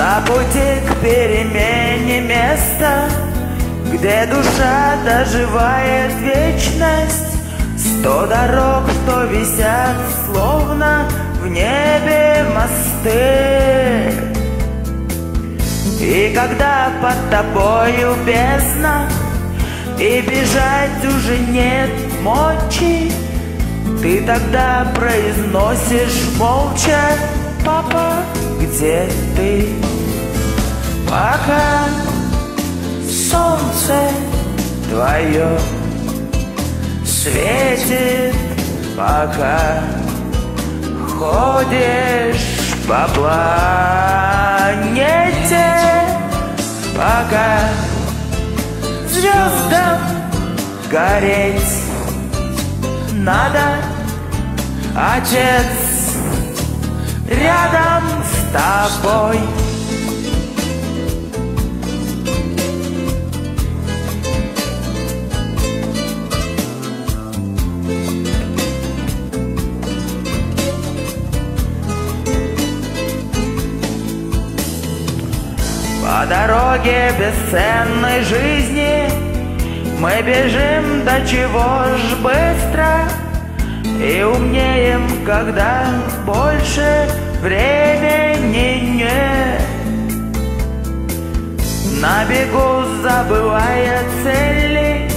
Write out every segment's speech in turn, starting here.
На пути к перемене места Где душа доживает вечность. Сто дорог, что висят словно в небе мосты. И когда под тобою бездна И бежать уже нет мочи Ты тогда произносишь молча Папа, где ты? Пока солнце твое светит, пока ходишь по планете, пока звездам гореть надо, отец рядом с тобой. По дороге бесценной жизни Мы бежим до чего ж быстро И умнеем, когда больше времени нет На бегу забывая цели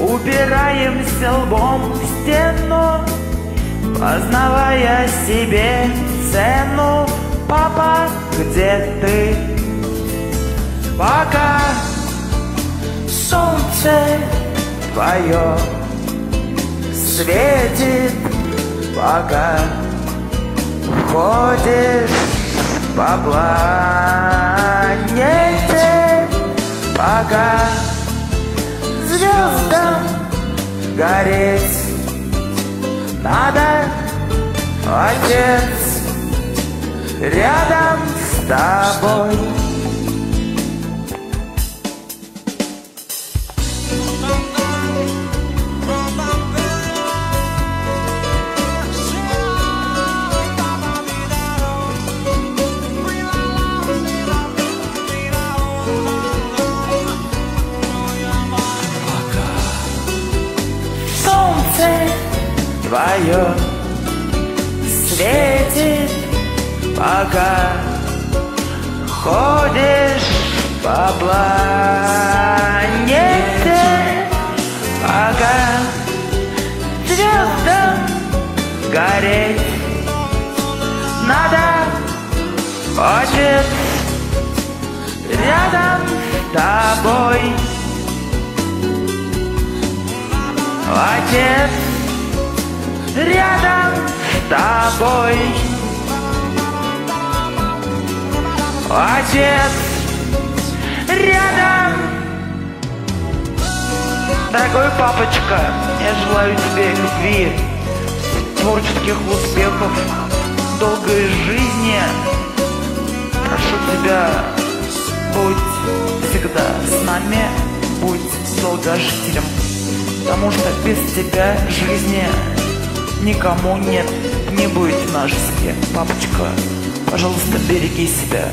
Упираемся лбом в стену Познавая себе цену. Папа, где ты? Пока солнце твое светит, пока ходишь планете, пока звездам гореть надо, отец рядом с тобой. Твое светит, пока ходишь по планете, пока звездам гореть надо, отец рядом с тобой. Отец рядом с тобой. Отец рядом. Дорогой папочка, я желаю тебе любви, творческих успехов, долгой жизни. Прошу тебя, будь всегда с нами, будь долгожителем. Потому что без тебя жизни никому нет, не будет в нашей семье. Папочка, пожалуйста, береги себя.